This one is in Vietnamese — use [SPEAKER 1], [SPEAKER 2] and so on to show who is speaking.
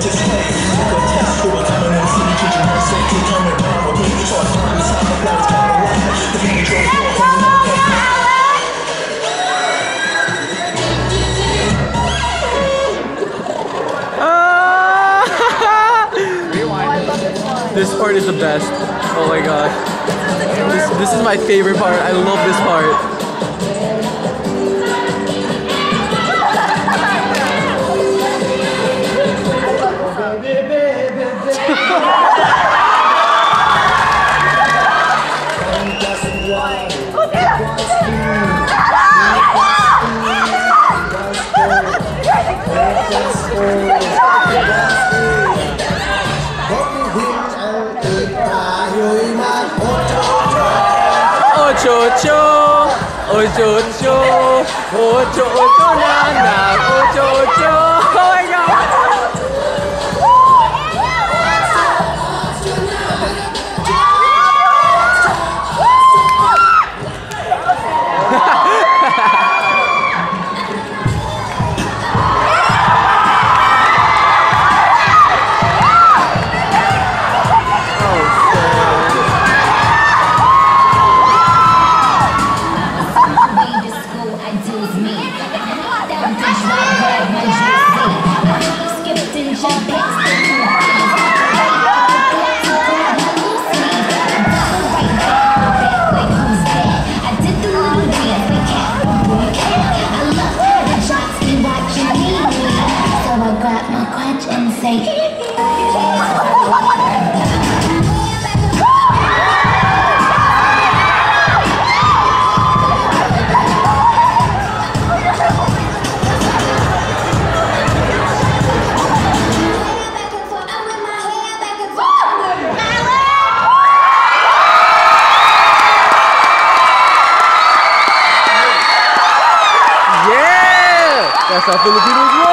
[SPEAKER 1] This part is the best. Oh my god. This, this is my favorite part. I love this part. Chô chô Ôi chô chô Ôi chô chô na na Ôi chô chô. Jones. começar pelo Piruzão.